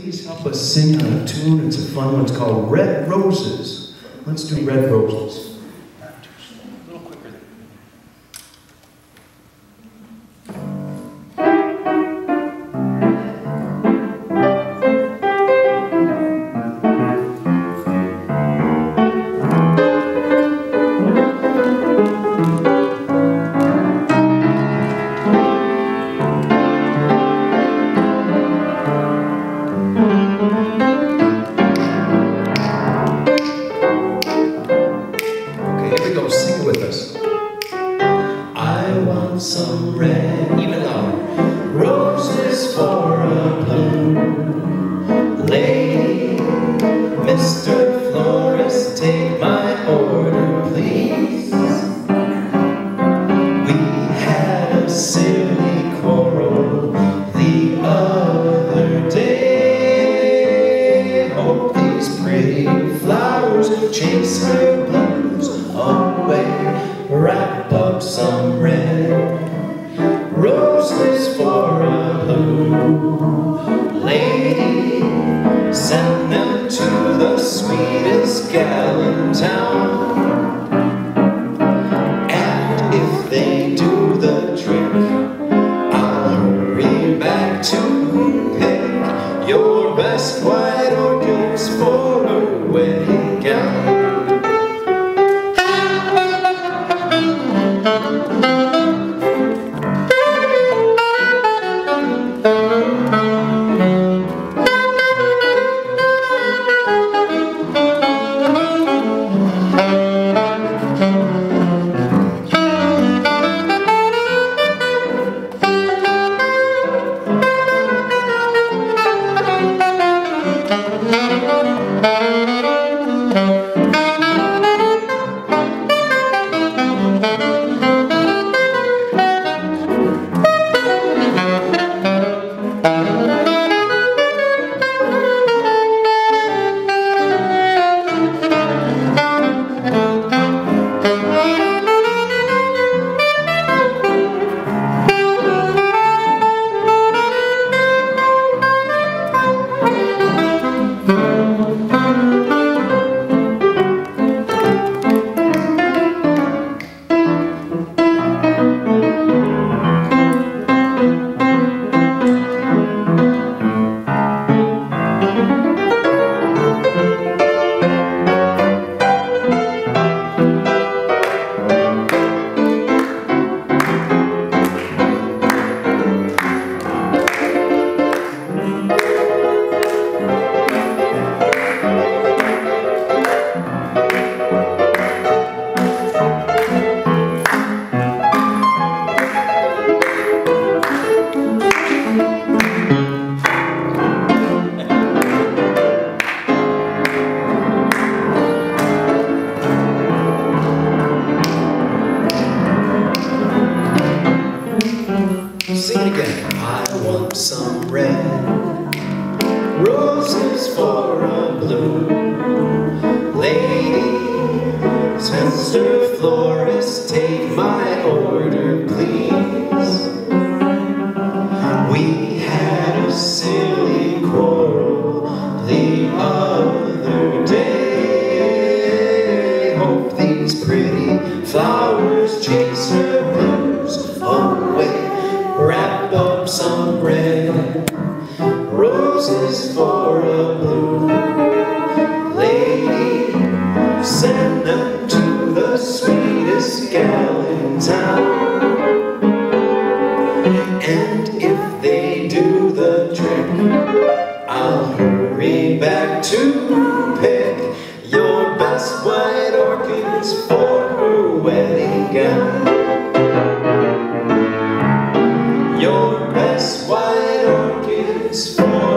please help us sing on a tune. It's a fun one. It's called Red Roses. Let's do Red Roses. with us. I want some red, even though roses for a blue lady. Mr. Florist, take my order, please. We had a silly quarrel the other day. Hope these pretty flowers chase her roses for a blue lady. Send them to the sweetest gal in town. And if they do the trick, I'll hurry back to pick your best one. up some red roses for a blue lady. Spencer florist, take my order, please. We had a silly quarrel the other day. Hope these pretty flowers chase her. for a blue lady. Send them to the sweetest gal in town. And if they do the trick, I'll hurry back to pick your best white orchids for her wedding gown. Your best white orchids for